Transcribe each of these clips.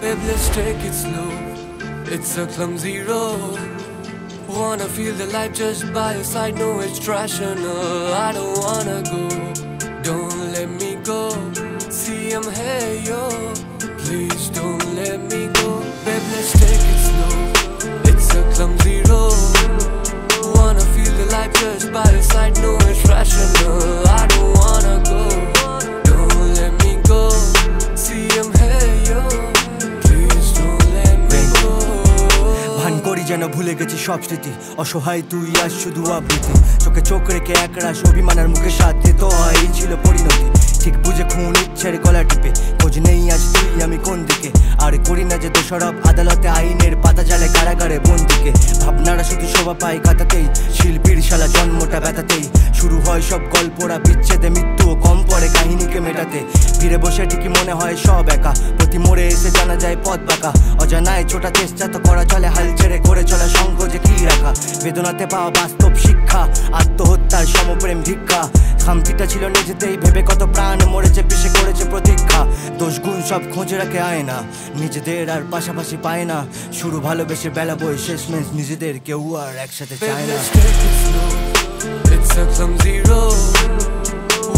Babe, let's take it slow. It's a clumsy road. Wanna feel the life just by your side. No, it's rational. I don't wanna go. Don't let me go. See, I'm here, yo. Please don't let me go. Babe, let's take it slow. It's a clumsy road. যেন ভুলে গেছি সব স্মৃতি। অসহায় তুই আজ শুধু আবৃত্তি। চোখে চোখ রেখে একরাশ অভিমানের মুখে সাথে তো এই ছিল পরিণতি। ঠিক বুঝে খুন ইচ্ছের গলা টিপে। খোঁজ নেই আজ তুই আমি কোন দিকে। আর করি না যে দোষরব আদালতে আইনের পাতা জালে কারাগারে বন্দিকে। ভাবনারা শুধু শোভা পায় কাটাতেই শিল্পীর শালা জন্মটা ব্যথাতেই। শুরু হয় সব গল্পরা বিচ্ছেদে মৃত্যু কম পড়ে কাহিনীকে মেটাতে। ফিরে বসে ঠিকই মনে হয় সব একা। প্রতি মোড়ে এসে জানা যায় পথ বাঁকা। অজানায় ছোটা চেষ্টা তো করা চলে, হাল ছেড়ে করে চলা সংকোচে কি রাখা? বেদনাতে পাওয়া বাস্তব শিক্ষা, আত্মহত্যার সমপ্রেম ভিক্ষা। খামতিটা ছিল নিজেতেই, ভেবে কত প্রাণ মরেছে পিছে করেছে প্রতীক্ষা। দোষ গুণ সব খোঁজে রাখে আয় না নিজেদের আর পাশাপাশি পায় না। শুরু ভালোবেসে বেলা বই শেষমেশ নিজেদের কেউ আর একসাথে চায় না।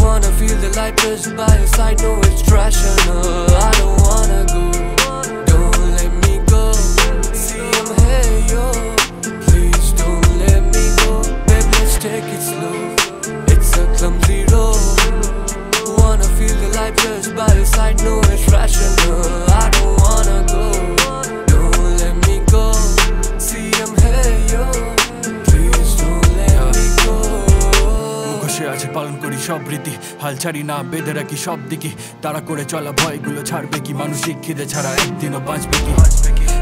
Wanna feel the light just by your side. No, it's rational. I don't wanna go. Don't let me go. I'm here, yo. Please don't let me go. Let's take it slow. It's a clumsy road. Wanna feel the light by your side. No, it's rational. মুখোশে আছে, পালন করি সব রীতি। হাল ছাড়ি না, বেঁধে রাখি সব দিকে। তারা করে চলা ভয়গুলো ছাড়বে কি? মানুষ খিদে ছাড়া একদিনও বাঁচবে কি?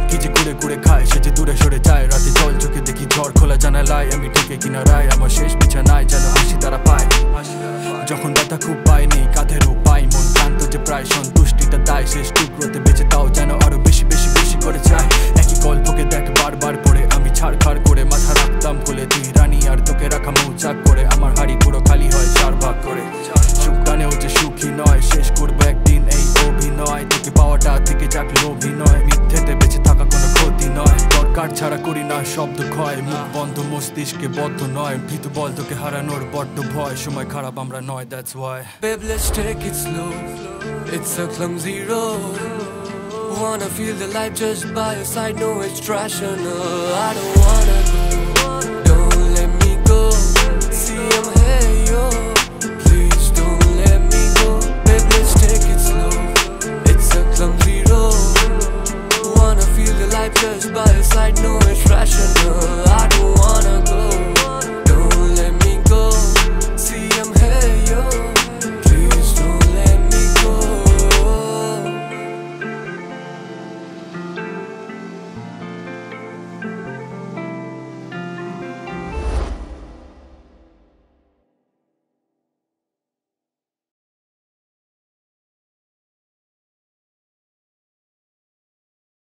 কি যে করে করে খায় সে যে দূরে সরে যায়। রাতে জল চোখে দেখি ঝড় খোলা জানালায়। আমি ঠেকে কিনা রায়, আমার শেষ বিছানায় যেন হাসি তারা পায়। যখন ব্যথা খুব পায়নি কাঁধেরও পাই মন ক্লান্ত যে প্রায় সন্তুষ্টিটা দায়। শেষ টুকরোতে বেঁচে তাও যেন আরও বেশি বেশি বেশি করে চায়। একই গল্পকে দেখ, বারবার পড়ে আমি ছাড় খাড় করে মাথা মুখ বন্ধ মস্তিষ্কে বদ্ধ নয় ভীতু বল তোকে হারানোর বড্ড ভয় সময় খারাপ আমরা নয় that's why Babe, let's take it slow. It's a clumsy road. Wanna feel the light just by your side. No, it's rational. I don't wanna go. right now it's rational I don't wanna go.